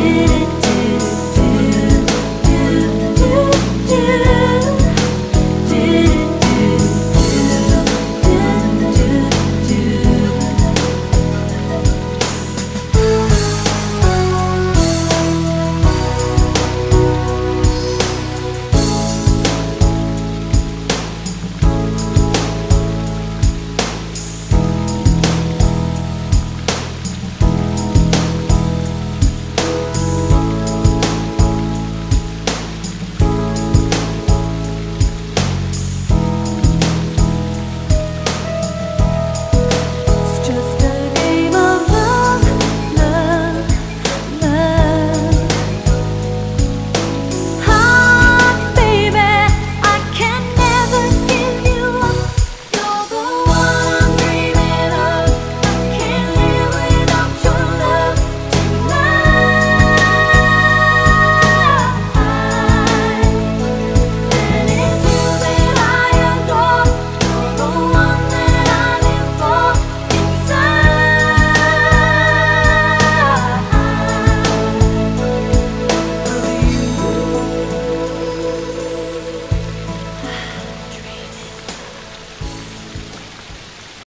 see